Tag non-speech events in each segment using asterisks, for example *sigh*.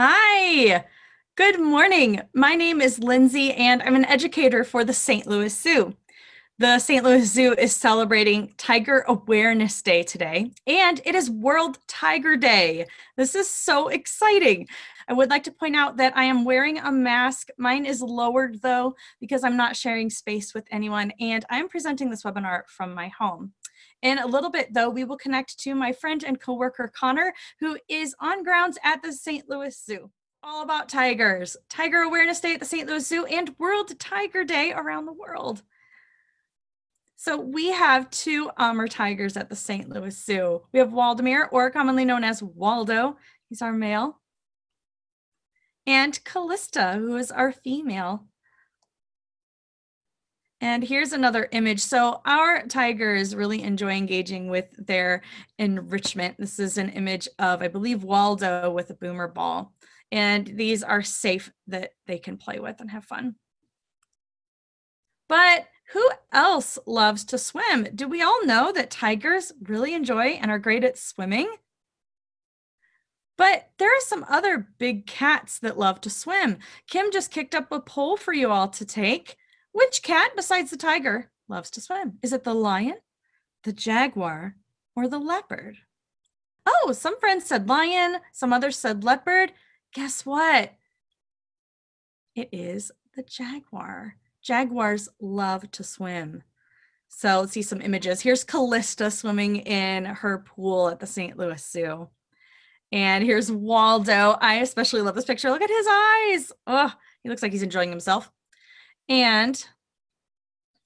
Hi. Good morning. My name is Lindsay, and I'm an educator for the St. Louis Zoo. The St. Louis Zoo is celebrating Tiger Awareness Day today, and it is World Tiger Day. This is so exciting. I would like to point out that I am wearing a mask. Mine is lowered though, because I'm not sharing space with anyone, and I'm presenting this webinar from my home. In a little bit, though, we will connect to my friend and coworker Connor, who is on grounds at the St. Louis Zoo. All about tigers, Tiger Awareness Day at the St. Louis Zoo, and World Tiger Day around the world. So we have two Amur tigers at the St. Louis Zoo. We have Waldemir, or commonly known as Waldo. He's our male. And Callista, who is our female. And here's another image. So our tigers really enjoy engaging with their enrichment. This is an image of, I believe, Waldo with a boomer ball. And these are safe that they can play with and have fun. But who else loves to swim? Do we all know that tigers really enjoy and are great at swimming? But there are some other big cats that love to swim. Kim just kicked up a poll for you all to take. Which cat, besides the tiger, loves to swim? Is it the lion, the jaguar, or the leopard? Oh, some friends said lion, some others said leopard. Guess what? It is the jaguar. Jaguars love to swim. So let's see some images. Here's Callista swimming in her pool at the St. Louis Zoo. And here's Waldo. I especially love this picture. Look at his eyes. Oh, he looks like he's enjoying himself. And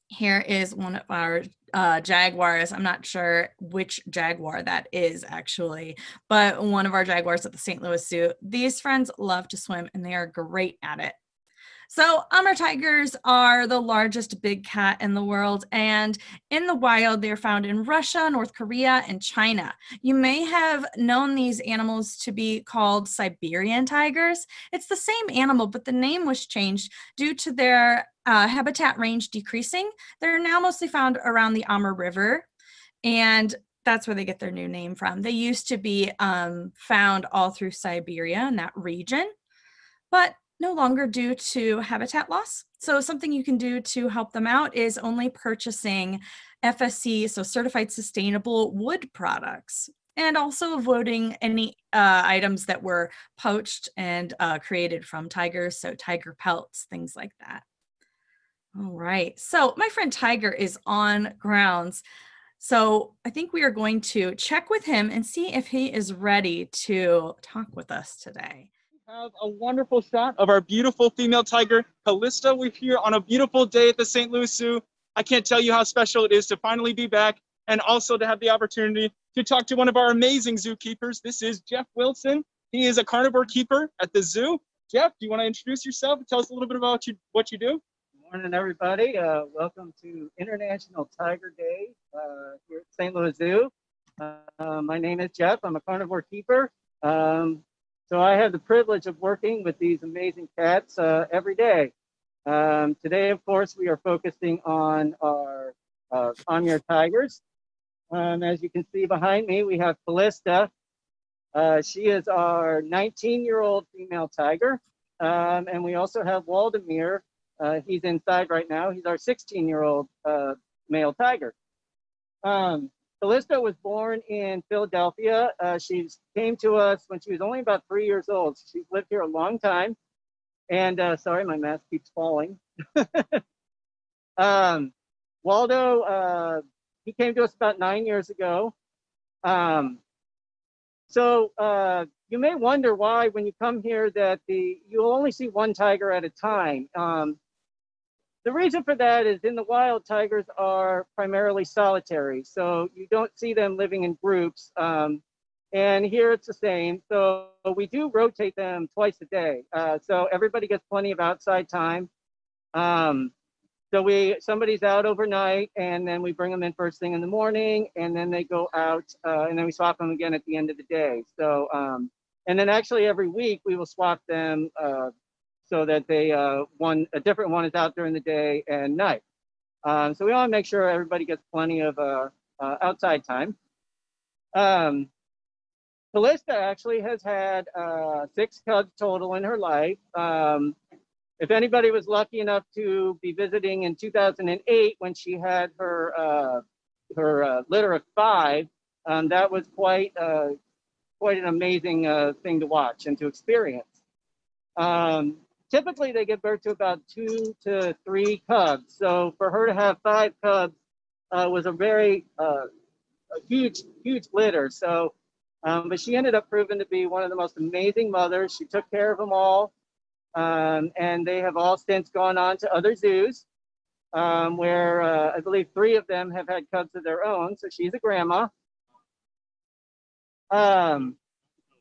here is one of our uh, jaguars. I'm not sure which jaguar that is actually, but one of our jaguars at the St. Louis Zoo. These friends love to swim and they are great at it. So, Amur tigers are the largest big cat in the world, and in the wild, they're found in Russia, North Korea, and China. You may have known these animals to be called Siberian tigers. It's the same animal, but the name was changed due to their uh, habitat range decreasing. They're now mostly found around the Amur River, and that's where they get their new name from. They used to be um, found all through Siberia in that region. But no longer due to habitat loss. So something you can do to help them out is only purchasing FSC, so certified sustainable wood products, and also avoiding any uh, items that were poached and uh, created from tigers, so tiger pelts, things like that. All right, so my friend Tiger is on grounds. So I think we are going to check with him and see if he is ready to talk with us today have a wonderful shot of our beautiful female tiger, Callista. We're here on a beautiful day at the St. Louis Zoo. I can't tell you how special it is to finally be back and also to have the opportunity to talk to one of our amazing zookeepers. This is Jeff Wilson. He is a carnivore keeper at the zoo. Jeff, do you want to introduce yourself and tell us a little bit about you, what you do? Good morning, everybody. Uh, welcome to International Tiger Day uh, here at St. Louis Zoo. Uh, my name is Jeff. I'm a carnivore keeper. Um, so I have the privilege of working with these amazing cats uh, every day. Um, today, of course, we are focusing on our uh, Amur tigers. Um, as you can see behind me, we have Callista. Uh, she is our 19-year-old female tiger. Um, and we also have Waldemir. Uh, he's inside right now. He's our 16-year-old uh, male tiger. Um, Callista was born in Philadelphia. Uh, she came to us when she was only about three years old. She's lived here a long time. And uh, sorry, my mask keeps falling. *laughs* um, Waldo, uh, he came to us about nine years ago. Um, so uh, you may wonder why, when you come here, that the you'll only see one tiger at a time. Um, the reason for that is in the wild, tigers are primarily solitary. So you don't see them living in groups. Um, and here it's the same. So we do rotate them twice a day. Uh, so everybody gets plenty of outside time. Um, so we somebody's out overnight and then we bring them in first thing in the morning and then they go out uh, and then we swap them again at the end of the day. So um, and then actually every week we will swap them uh, so that they uh, one a different one is out during the day and night. Um, so we want to make sure everybody gets plenty of uh, uh, outside time. Um, Callista actually has had uh, six cubs total in her life. Um, if anybody was lucky enough to be visiting in 2008 when she had her uh, her uh, litter of five, um, that was quite quite an amazing thing to watch and to experience. Um, typically, they give birth to about two to three cubs. So for her to have five cubs uh, was a very uh, a huge huge litter. So um, but she ended up proving to be one of the most amazing mothers. She took care of them all. Um, and they have all since gone on to other zoos um, where uh, I believe three of them have had cubs of their own. So she's a grandma. Um,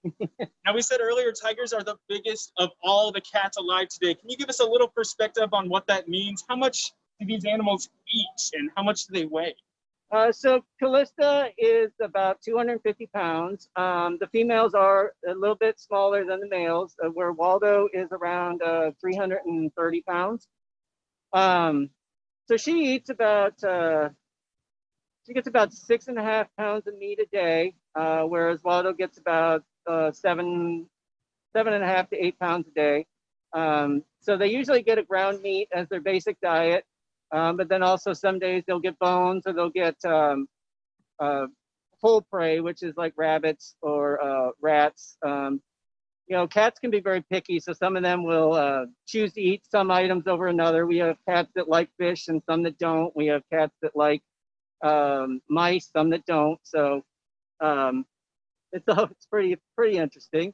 *laughs* Now, we said earlier tigers are the biggest of all the cats alive today. Can you give us a little perspective on what that means? How much do these animals eat and how much do they weigh? Uh, so Callista is about 250 pounds. Um, the females are a little bit smaller than the males, uh, where Waldo is around uh, 330 pounds. Um, so she eats about, uh, she gets about six and a half pounds of meat a day, uh, whereas Waldo gets about uh, seven, seven and a half to eight pounds a day. Um, so they usually get a ground meat as their basic diet. Um, but then also some days they'll get bones or they'll get um, uh, whole prey, which is like rabbits or uh, rats. Um, you know, cats can be very picky, so some of them will uh, choose to eat some items over another. We have cats that like fish and some that don't. We have cats that like um, mice, some that don't. So um, *laughs* it's it's pretty pretty interesting.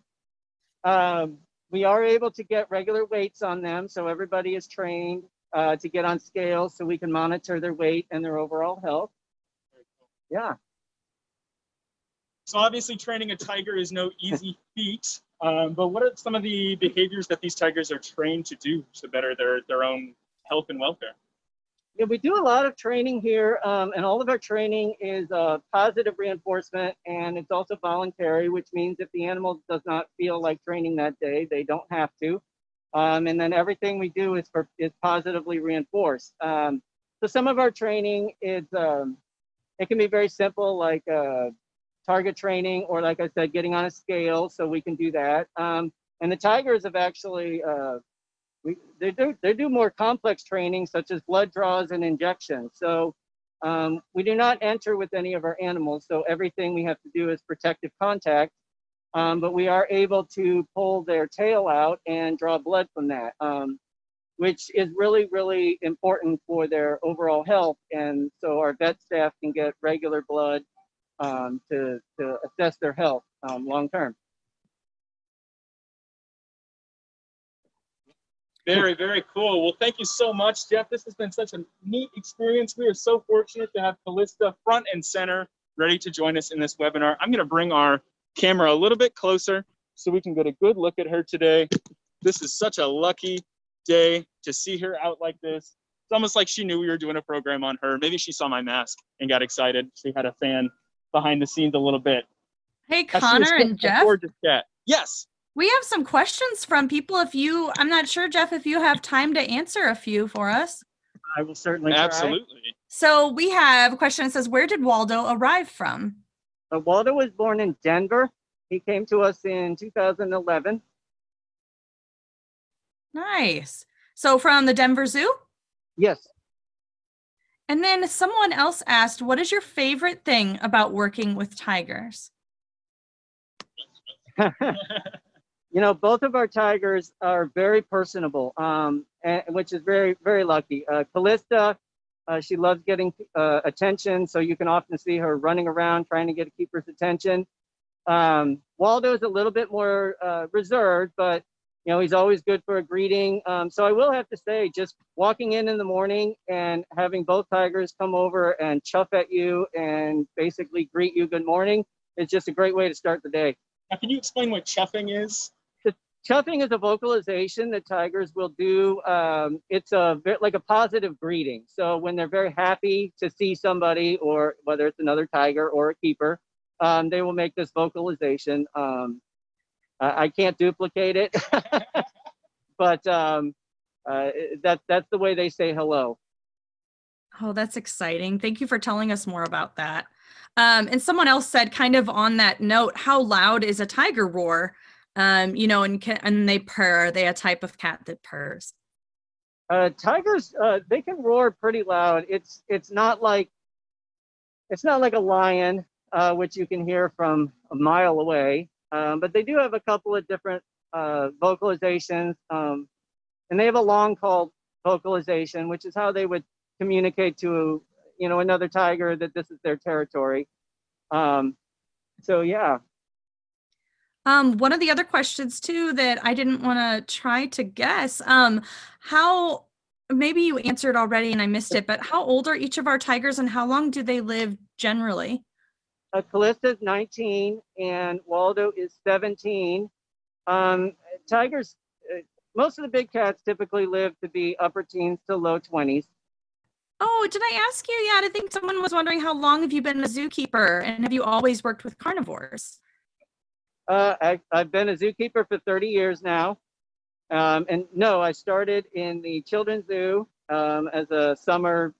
Um, we are able to get regular weights on them, so everybody is trained uh, to get on scales so we can monitor their weight and their overall health. Yeah. So obviously training a tiger is no easy *laughs* feat, um, but what are some of the behaviors that these tigers are trained to do to better their, their own health and welfare? Yeah, we do a lot of training here, um, and all of our training is uh, positive reinforcement, and it's also voluntary, which means if the animal does not feel like training that day, they don't have to. Um, and then everything we do is for is positively reinforced. Um, so some of our training is um, it can be very simple, like uh, target training, or like I said, getting on a scale, so we can do that. Um, and the tigers have actually uh, we they do they do more complex training, such as blood draws and injections. So um, we do not enter with any of our animals, so everything we have to do is protective contact um, but we are able to pull their tail out and draw blood from that, um, which is really, really important for their overall health. And so our vet staff can get regular blood um, to, to assess their health um, long term. Very, very cool. Well, thank you so much, Jeff. This has been such a neat experience. We are so fortunate to have Callista front and center ready to join us in this webinar. I'm going to bring our camera a little bit closer so we can get a good look at her today. This is such a lucky day to see her out like this. It's almost like she knew we were doing a program on her. Maybe she saw my mask and got excited. She had a fan behind the scenes a little bit. Hey, Connor and Jeff. Gorgeous cat. Yes. We have some questions from people. If you, I'm not sure, Jeff, if you have time to answer a few for us. I will certainly try. Absolutely. So we have a question that says, Where did Waldo arrive from? Uh, Waldo was born in Denver. He came to us in 2011. Nice. So from the Denver Zoo? Yes. And then someone else asked, What is your favorite thing about working with tigers? *laughs* *laughs* you know, both of our tigers are very personable, um, and, which is very, very lucky. Uh, Callista, uh, she loves getting uh, attention, so you can often see her running around trying to get a keeper's attention. Um, Waldo is a little bit more uh, reserved, but you know he's always good for a greeting. Um, so I will have to say, just walking in in the morning and having both tigers come over and chuff at you and basically greet you good morning is just a great way to start the day. Now, can you explain what chuffing is? Chuffing is a vocalization that tigers will do. Um, it's a like a positive greeting. So when they're very happy to see somebody, or whether it's another tiger or a keeper, um, they will make this vocalization. Um, I, I can't duplicate it, *laughs* but um, uh, that that's the way they say hello. Oh, that's exciting. Thank you for telling us more about that. Um, and someone else said, kind of on that note, how loud is a tiger roar? Um, you know, and can, and they purr. Are they a type of cat that purrs? Uh, tigers, uh, they can roar pretty loud. It's it's not like it's not like a lion, uh, which you can hear from a mile away. Um, but they do have a couple of different uh, vocalizations, um, and they have a long call vocalization, which is how they would communicate to you know another tiger that this is their territory. Um, so yeah. Um, one of the other questions too that I didn't want to try to guess, um, how maybe you answered already and I missed it, but how old are each of our tigers and how long do they live generally? Uh, is 19 and Waldo is 17. Um, tigers, uh, most of the big cats typically live to be upper teens to low 20s. Oh, did I ask you? Yeah, I think someone was wondering how long have you been a zookeeper and have you always worked with carnivores? Uh, I, I've been a zookeeper for 30 years now. Um, and no, I started in the children's zoo um, as a summer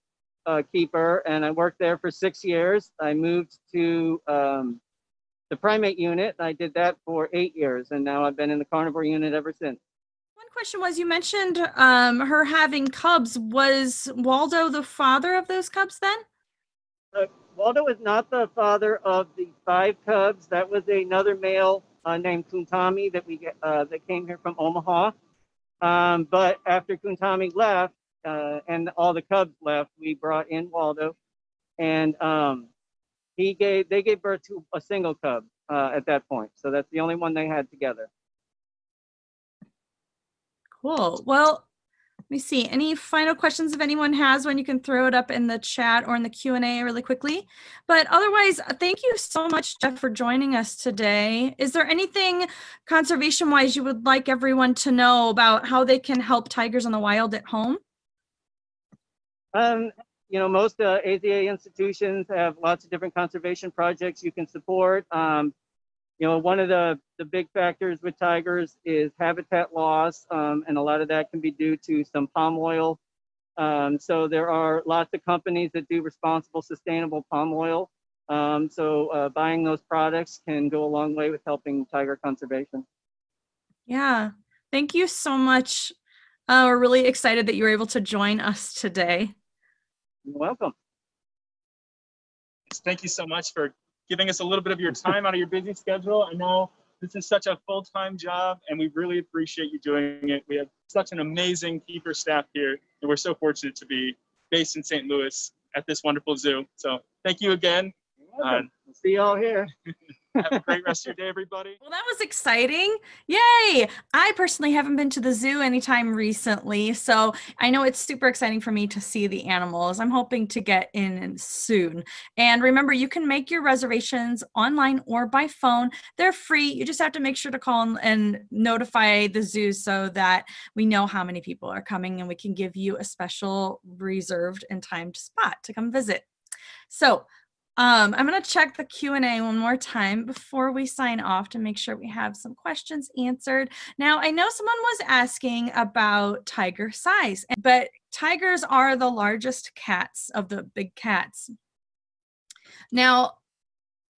uh, keeper, and I worked there for six years. I moved to um, the primate unit, and I did that for eight years, and now I've been in the carnivore unit ever since. One question was you mentioned um, her having cubs. Was Waldo the father of those cubs then? Uh, Waldo is not the father of the five cubs. That was another male uh, named Kuntami that we uh, that came here from Omaha. Um, but after Kuntami left uh, and all the cubs left, we brought in Waldo, and um, he gave they gave birth to a single cub uh, at that point. So that's the only one they had together. Cool. Well, me see. Any final questions if anyone has one, you can throw it up in the chat or in the Q&A really quickly. But otherwise, thank you so much, Jeff, for joining us today. Is there anything conservation-wise you would like everyone to know about how they can help tigers in the wild at home? Um, you know, most uh, AZA institutions have lots of different conservation projects you can support. Um, you know, one of the, the big factors with tigers is habitat loss, um, and a lot of that can be due to some palm oil. Um, so there are lots of companies that do responsible, sustainable palm oil. Um, so uh, buying those products can go a long way with helping tiger conservation. Yeah, thank you so much. Uh, we're really excited that you were able to join us today. You're welcome. Thank you so much for giving us a little bit of your time out of your busy schedule. I know this is such a full-time job and we really appreciate you doing it. We have such an amazing keeper staff here and we're so fortunate to be based in St. Louis at this wonderful zoo. So thank you again. Uh, see you all here. *laughs* Have a great rest of your day, everybody. Well, that was exciting. Yay. I personally haven't been to the zoo anytime recently. So I know it's super exciting for me to see the animals. I'm hoping to get in soon. And remember, you can make your reservations online or by phone. They're free. You just have to make sure to call and notify the zoo so that we know how many people are coming and we can give you a special reserved and timed spot to come visit. So um, I'm going to check the Q&A one more time before we sign off to make sure we have some questions answered. Now, I know someone was asking about tiger size, but tigers are the largest cats of the big cats. Now,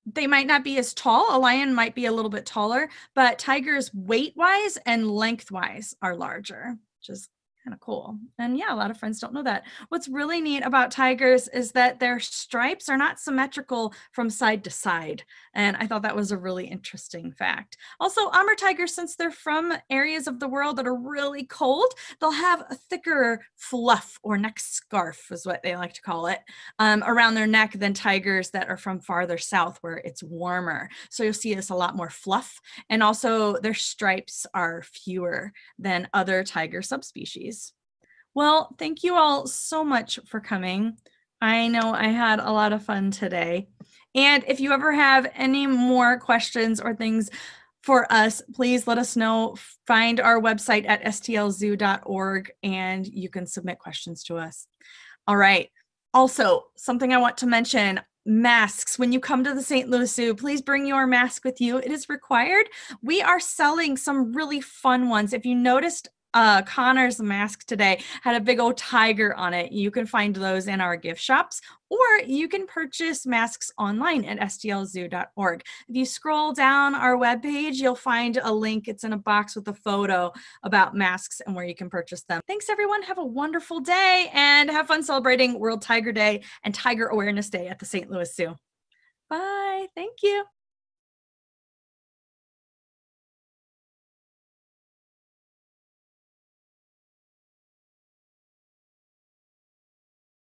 they might not be as tall. A lion might be a little bit taller, but tigers weight-wise and length-wise are larger, which is kind of cool. And yeah, a lot of friends don't know that. What's really neat about tigers is that their stripes are not symmetrical from side to side. And I thought that was a really interesting fact. Also, Amur tigers, since they're from areas of the world that are really cold, they'll have a thicker fluff or neck scarf, is what they like to call it, um, around their neck than tigers that are from farther south where it's warmer. So you'll see this a lot more fluff. And also, their stripes are fewer than other tiger subspecies. Well, thank you all so much for coming. I know I had a lot of fun today. And if you ever have any more questions or things for us, please let us know. Find our website at stlzoo.org and you can submit questions to us. All right. Also, something I want to mention masks when you come to the St. Louis Zoo please bring your mask with you it is required we are selling some really fun ones if you noticed uh, Connor's mask today had a big old tiger on it. You can find those in our gift shops, or you can purchase masks online at stlzoo.org. If you scroll down our webpage, you'll find a link. It's in a box with a photo about masks and where you can purchase them. Thanks, everyone. Have a wonderful day and have fun celebrating World Tiger Day and Tiger Awareness Day at the St. Louis Zoo. Bye. Thank you.